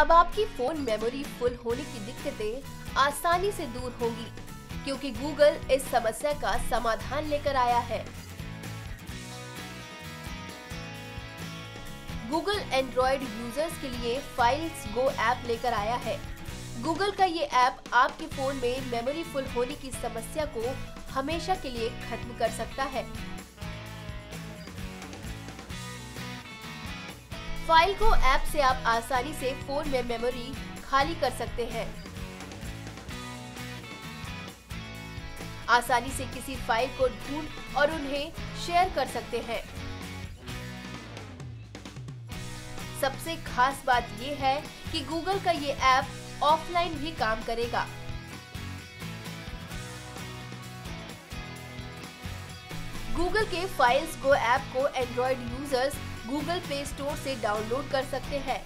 अब आपकी phone memory full होने की दिक्कतें आसानी से दूर होंगी, क्योंकि गूगल इस समस्या का समाधान लेकर आया है। गूगल एंड्रॉयड यूज़र्स के लिए फाइल्स गो ऐप लेकर आया है। गूगल का ये ऐप आपके फ़ोन में मेमोरी फुल होने की समस्या को हमेशा के लिए खत्म कर सकता है। फ़ाइल को ऐप से आप आसानी से फ़ोन में मेमोरी खाली कर सकते हैं। आसानी से किसी फ़ाइल को ढूंढ और उन्हें शेयर कर सकते हैं। सबसे खास बात ये है कि गूगल का ये ऐप ऑफलाइन भी काम करेगा। गूगल के फाइल्स गो ऐप को Android users Google Play Store से डाउनलोड कर सकते हैं।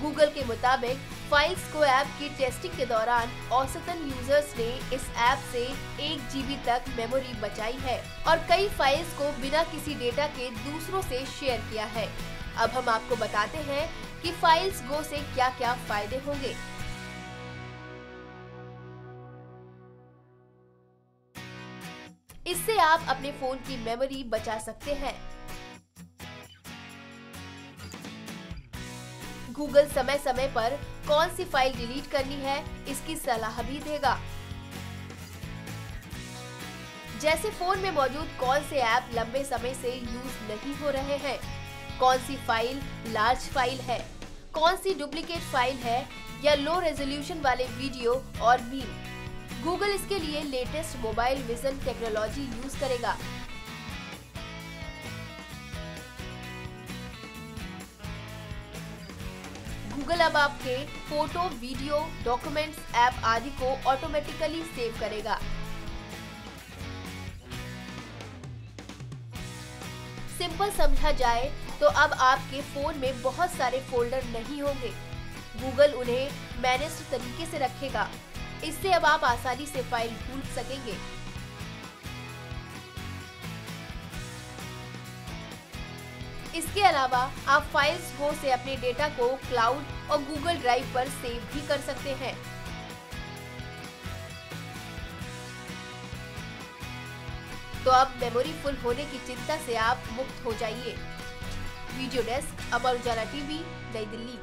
गूगल के मुताबिक, फाइल्स को ऐप की टेस्टिंग के दौरान औसतन यूज़र्स ने इस ऐप से एक जीबी तक मेमोरी बचाई है और कई फाइल्स को बिना किसी डेटा के दूसरों से शेयर किया है। अब हम आपको बताते हैं कि फाइल्स गो से क्या क्या फ़ायदे होंगे। इससे आप अपने फ़ोन की मेमोरी बचा सकते हैं। गूगल समय समय पर कौन सी फ़ाइल डिलीट करनी है, इसकी सलाह भी देगा। जैसे फ़ोन में मौजूद कौन से ऐप लंबे समय से यूज़ नहीं हो रहे हैं, कौन सी फ़ाइल लार्ज फ़ाइल है, कौन सी डुप्लीकेट फ़ाइल है, या लो रेजोल्यूशन वाले वीडियो और भी गूगल इसके लिए latest mobile vision technology use करेगा। गूगल अब आपके फ़ोटो, वीडियो, डॉक्यूमेंट्स, ऐप आदि को ऑटोमेटिकली सेव करेगा। सिंपल समझा जाए तो अब आपके फ़ोन में बहुत सारे फोल्डर नहीं होंगे। गूगल उन्हें मैनेज तरीके से रखेगा। इससे अब आप आसानी से फ़ाइल ढूंढ सकेंगे। इसके अलावा, आप फाइल्स हो से अपने डेटा को क्लाउड और गूगल ड्राइव पर सेव भी कर सकते हैं। तो अब मेमोरी फुल होने की चिंता से आप मुक्त हो जाइए। Video desk, Amar Ujala TV, Nai Delhi.